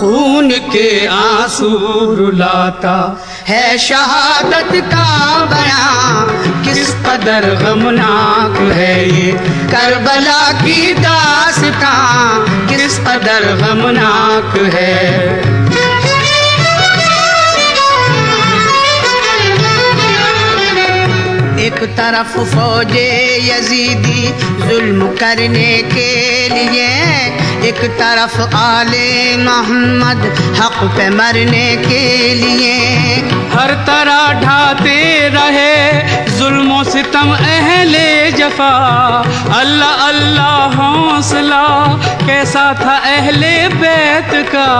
खून के आँसू रुलाता है शहादत का बयां। किस कदर गमनाक है ये करबला की दासता किस कदर गमनाक है? एक तरफ़ फौजे यजीदी जुल्म करने के लिए एक तरफ़ आले मोहम्मद हक पे मरने के लिए। हर तरह ढाते रहे जुल्म सितम अहले जफा। अल्लाह अल्लाह हौसला कैसा था अहले बैत का।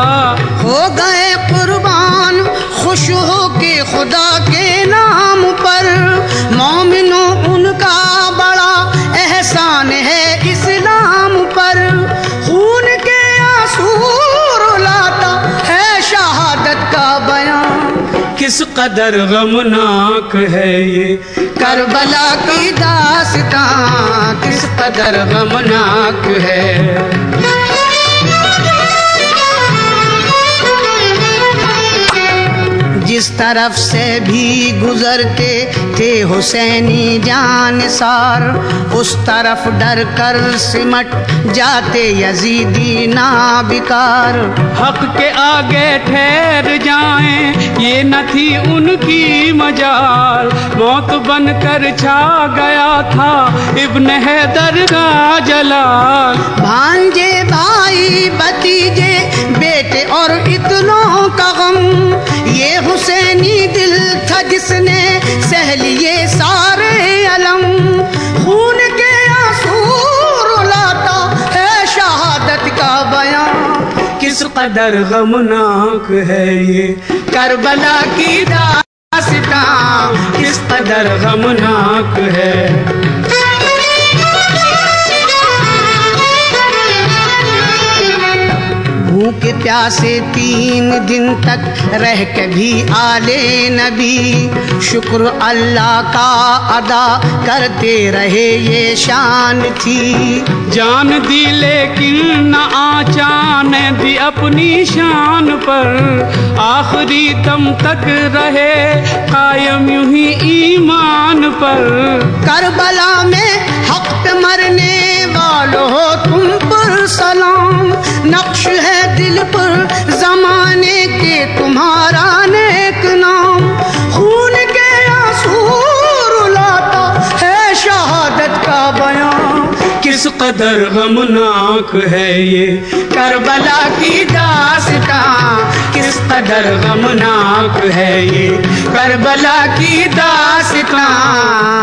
हो गए कुर्बान खुश हो के खुदा किस कदर गमनाक है ये? करबला की दास्तां किस कदर गमनाक है? तरफ़ से भी गुजरते थे हुसैनी जान सार। उस तरफ़ डर कर सिमट जाते यजीदी ना बिकार हक के आगे ठहर जाएँ ये न थी उनकी मजाल। मौत बनकर छा गया था इब्न हैदर का जलाल। भांजे भाई कदर गमनाक है ये। करबला की दास्तां किस कदर गमनाक है? भूख प्यासे तीन दिन तक रह के भी आले नबी। शुक्र अल्लाह का अदा करते रहे ये शान थी। जान दी लेकिन न आचान दी अपनी शान पर आखिरी दम तक रहे, कायम यूँ ही ईमान पर। करबला में हक पे मरने वालों हो तुम पर सलाम। नक्श है दिल पर जमाने के तुम्हारा नेक नाम। खून के आँसू रुलाता है शहादत का बयान। किस कदर गमनाक है ये करबला की दास्तां किस कदर गमनाक है ये? करबला की दास्तां